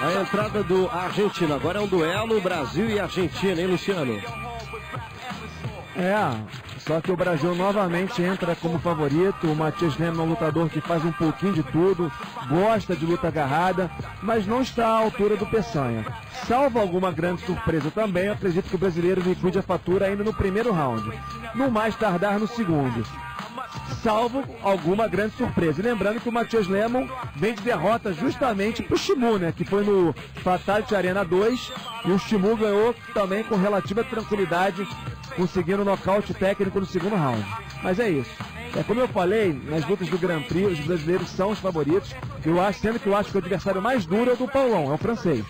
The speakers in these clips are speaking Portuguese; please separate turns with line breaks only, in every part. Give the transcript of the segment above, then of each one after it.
A entrada do Argentina. Agora é um duelo Brasil e Argentina, hein, Luciano?
É, só que o Brasil novamente entra como favorito. O Matias Lema é um lutador que faz um pouquinho de tudo, gosta de luta agarrada, mas não está à altura do Peçanha. Salvo alguma grande surpresa também, acredito que o brasileiro liquide a fatura ainda no primeiro round. No mais tardar no segundo salvo alguma grande surpresa. E lembrando que o Matias Lemon vem de derrota justamente para o Shimu, né? Que foi no Fatality Arena 2 e o Shimu ganhou também com relativa tranquilidade, conseguindo nocaute técnico no segundo round. Mas é isso. É como eu falei, nas lutas do Grand Prix, os brasileiros são os favoritos. Eu acho, sendo que eu acho que o adversário mais duro é o do Paulão, é o francês.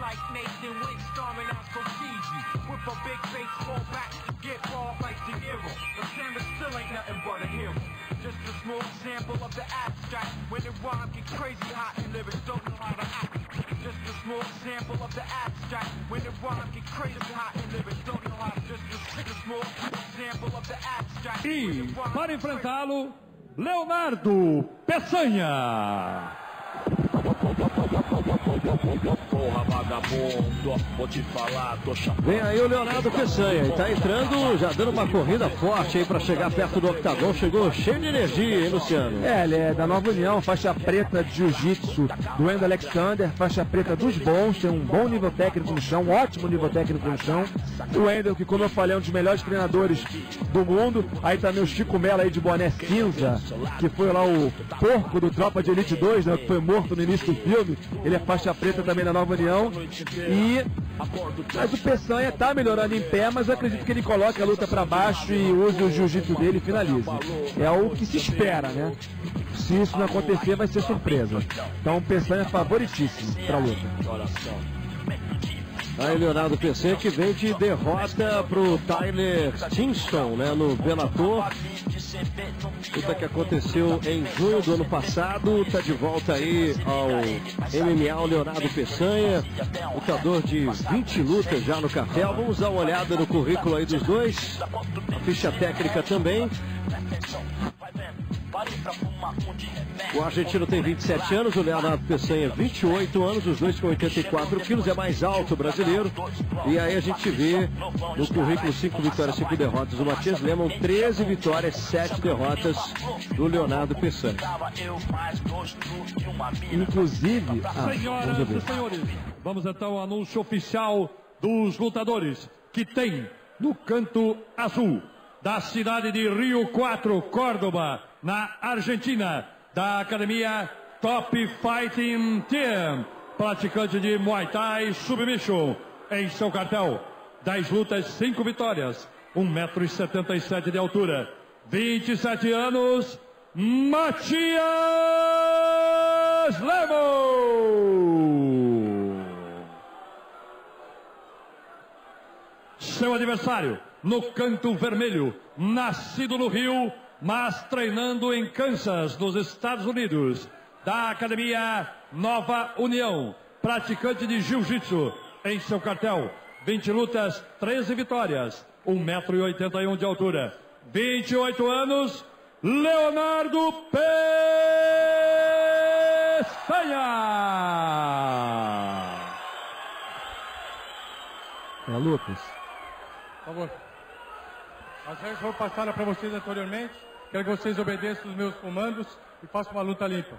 Like Nathan Wake storming out so cheesy. With a big baseball bat, get ball like De Niro. But Sanders still ain't nothing but a hero. Just a small sample of the abstract. When the rhyme get crazy hot and lyrics don't know how to act. Just a small sample of the abstract. When the rhyme get crazy hot and lyrics don't know how to. Just a small sample of the abstract. E para enfrentá-lo, Leonardo Peçanha.
Porra, vagabundo, vou te falar, tô Vem aí o Leonardo Peçanha, e tá entrando, já dando uma corrida forte aí para chegar perto do octagon. Chegou cheio de energia, hein, Luciano?
É, ele é da Nova União, faixa preta de jiu-jitsu do Wendel Alexander, faixa preta dos bons, tem um bom nível técnico no chão, um ótimo nível técnico no chão. O Wendel, que como eu falei, é um dos melhores treinadores do mundo. Aí também o Chico Mello aí de boné cinza, que foi lá o porco do Tropa de Elite 2, né, que foi morto no início do filme. Ele é faixa preta também da Nova União. E mas o Peçanha tá melhorando em pé, mas eu acredito que ele coloque a luta para baixo e use o jiu-jitsu dele e finalize. É o que se espera, né? Se isso não acontecer, vai ser surpresa. Então o Peçanha é favoritíssimo para a luta.
Aí Leonardo PC que vem de derrota pro Tyler Kingston, né, no Bellator. Luta que aconteceu em junho do ano passado, tá de volta aí ao MMA Leonardo Peçanha, lutador de 20 lutas já no cartel. Vamos dar uma olhada no currículo aí dos dois, a ficha técnica também. O argentino tem 27 anos, o Leonardo Peçanha 28 anos, os dois com 84 quilos, é mais alto o brasileiro. E aí a gente vê no currículo 5 vitórias, 5 derrotas do Matias Lemon, 13 vitórias, 7 derrotas do Leonardo Peçanha.
Inclusive,
ah, senhoras e senhores, vamos então ao anúncio oficial dos lutadores que tem no canto azul da cidade de Rio 4, Córdoba, na Argentina, da academia Top Fighting Team, praticante de Muay Thai Submission, em seu cartel. 10 lutas, 5 vitórias, 1,77m de altura, 27 anos, Matias Lemo! Seu adversário, no canto vermelho, nascido no Rio, mas treinando em Kansas, nos Estados Unidos, da Academia Nova União, praticante de Jiu-Jitsu, em seu cartel, 20 lutas, 13 vitórias, 1,81m de altura, 28 anos, Leonardo Peçanha!
É, Lucas.
Por favor. As regras foram passadas para vocês anteriormente. Quero que vocês obedeçam os meus comandos e façam uma luta limpa.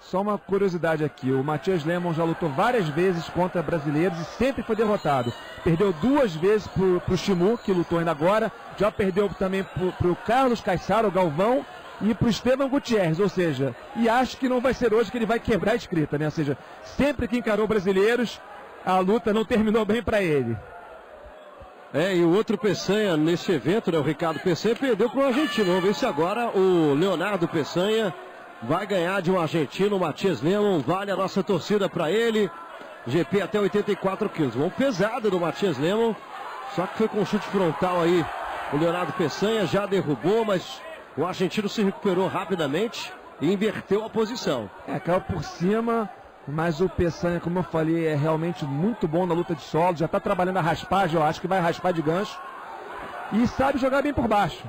Só uma curiosidade aqui, o Matias Lemon já lutou várias vezes contra brasileiros e sempre foi derrotado. Perdeu duas vezes para o Chimu, que lutou ainda agora, já perdeu também para o Carlos Caissaro, o Galvão, e para o Esteban Gutierrez, ou seja, e acho que não vai ser hoje que ele vai quebrar a escrita, né? Ou seja, sempre que encarou brasileiros, a luta não terminou bem para ele.
É, e o outro Peçanha nesse evento, né, o Ricardo Peçanha, perdeu para o argentino. Vamos ver se agora o Leonardo Peçanha vai ganhar de um argentino, o Matias Lemon. Vale a nossa torcida para ele. GP até 84 quilos. Mão pesada do Matias Lemon. Só que foi com chute frontal aí. O Leonardo Peçanha já derrubou, mas o argentino se recuperou rapidamente e inverteu a posição.
É, caiu por cima. Mas o Peçanha, como eu falei, é realmente muito bom na luta de solo, já está trabalhando a raspagem, eu acho que vai raspar de gancho. E sabe jogar bem por baixo.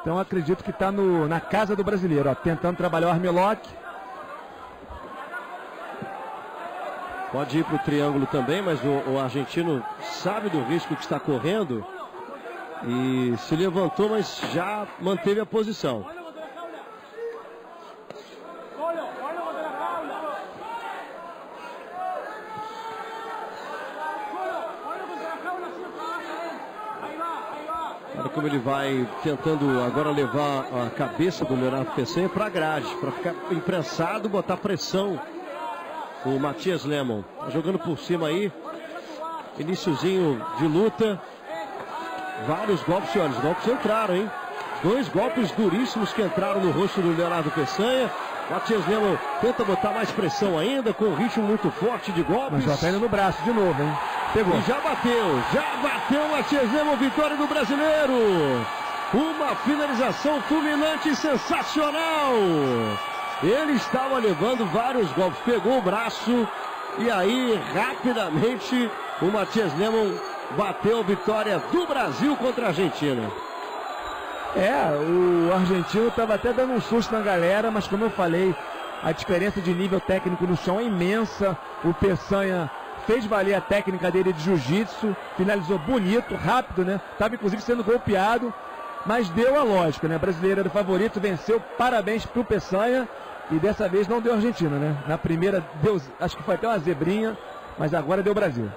Então acredito que está na casa do brasileiro, ó, tentando trabalhar o Armelock.
Pode ir para o triângulo também, mas o, o, argentino sabe do risco que está correndo e se levantou, mas já manteve a posição. Olha como ele vai tentando agora levar a cabeça do Leonardo Peçanha para a grade, para ficar imprensado, botar pressão. O Matias Lemon tá jogando por cima aí. Iniciozinho de luta. Vários golpes, os golpes entraram, hein? Dois golpes duríssimos que entraram no rosto do Leonardo Peçanha. Matias Lemon tenta botar mais pressão ainda, com um ritmo muito forte de golpes.
Mas já tá indo no braço de novo, hein?
Pegou. E já bateu, já bateu o Matias Lemon, vitória do brasileiro. Uma finalização fulminante e sensacional. Ele estava levando vários golpes, pegou o braço e aí rapidamente o Matias Lemon bateu a vitória do Brasil contra a Argentina.
É, o argentino estava até dando um susto na galera, mas como eu falei, a diferença de nível técnico no chão é imensa. O Peçanha fez valer a técnica dele de jiu-jitsu, finalizou bonito, rápido, né? Estava inclusive sendo golpeado, mas deu a lógica, né? Brasileiro era o favorito, venceu. Parabéns para o Peçanha. E dessa vez não deu Argentina, né? Na primeira deu, acho que foi até uma zebrinha, mas agora deu Brasil.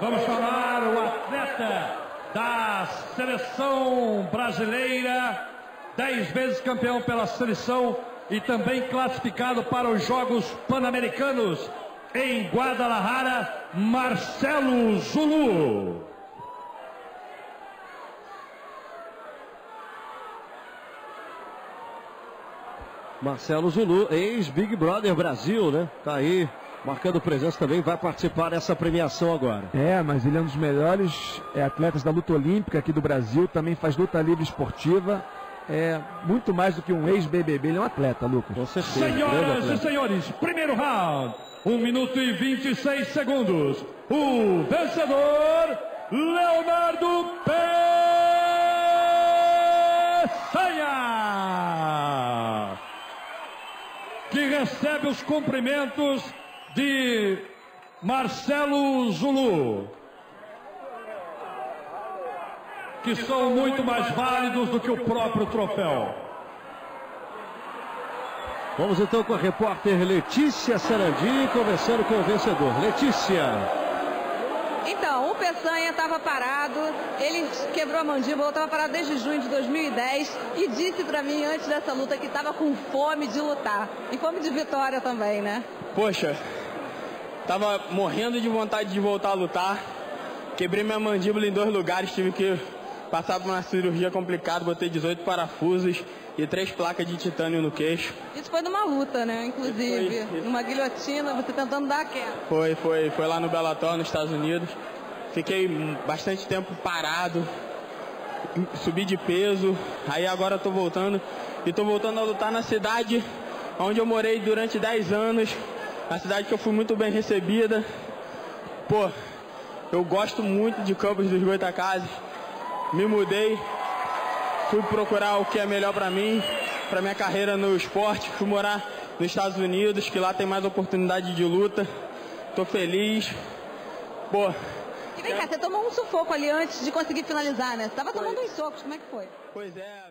Vamos chamar o atleta da seleção brasileira, dez vezes campeão pela seleção e também classificado para os Jogos Pan-Americanos em Guadalajara, Marcelo Zulu.
Marcelo Zulu, ex-Big Brother Brasil, né? Tá aí marcando presença também, vai participar dessa premiação agora.
É, mas ele é um dos melhores é, atletas da luta olímpica aqui do Brasil, também faz luta livre esportiva. É muito mais do que um ex-BBB, ele é um atleta, Lucas.
Com certeza. Senhoras e senhores, primeiro round, 1 minuto e 26 segundos. O vencedor, Leonardo Peçanha, que recebe os cumprimentos de Marcelo Zulu. Que são muito mais válidos do que o próprio troféu.
Vamos então com a repórter Letícia Sarandi conversando com o vencedor. Letícia.
Então, o Peçanha estava parado, ele quebrou a mandíbula, estava parado desde junho de 2010 e disse para mim antes dessa luta que estava com fome de lutar. E fome de vitória também, né?
Poxa, Tava morrendo de vontade de voltar a lutar. Quebrei minha mandíbula em dois lugares, tive que passar por uma cirurgia complicada, botei 18 parafusos e três placas de titânio no queixo.
Isso foi numa luta, né? Inclusive, foi, numa guilhotina, você tentando dar a queda.
Foi, foi, foi lá no Bellator, nos Estados Unidos. Fiquei bastante tempo parado, subi de peso, aí agora estou voltando e estou voltando a lutar na cidade onde eu morei durante 10 anos, a cidade que eu fui muito bem recebida. Pô, eu gosto muito de Campos dos Goitacazes. Me mudei, fui procurar o que é melhor para mim, para minha carreira no esporte. Fui morar nos Estados Unidos, que lá tem mais oportunidade de luta. Tô feliz. Pô.
E vem cá, você tomou um sufoco ali antes de conseguir finalizar, né? Você tava tomando uns socos, como é que foi?
Pois é.